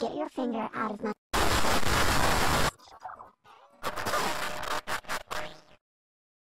Get your finger out of my...